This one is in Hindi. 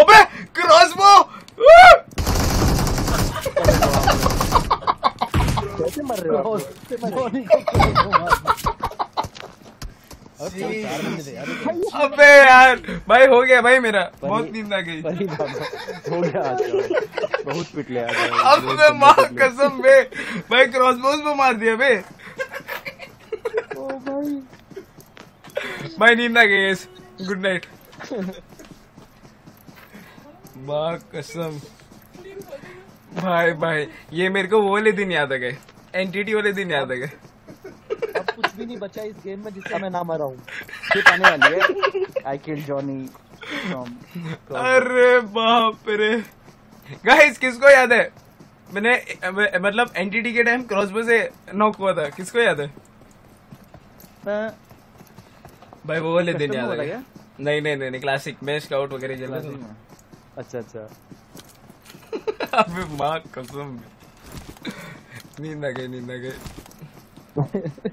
अबे क्रॉसबो कैसे मर रहे हो हो? अबे यार भाई हो गया भाई मेरा। बहुत नींद आ गई। हो गया आज बहुत पिट लिया अब मैं माँ कसम बे भाई क्रॉसबोज पे मार दिया बे। भाई। भाई नींद आ गई गुड नाइट कसम। भाई भाई ये मेरे को वो वाले दिन याद आ गए। एंटिटी वाले दिन याद आ गए। अब कुछ भी नहीं बचा इस गेम में जिससे मैं ना मरा हूँ शिप आने वाली है। आई किल जॉनी अरे बाप रे। गाइस किसको याद है? मैंने मतलब एंटिटी के टाइम क्रॉसबो से नॉक हुआ था। किसको याद है? भाई वो वाले दिन याद आ गए। नहीं नहीं नहीं क्लासिक मैं स्काउट वगैरह चला अच्छा अच्छा। अबे माँ कसम। नींद आ गई नींद आ गई।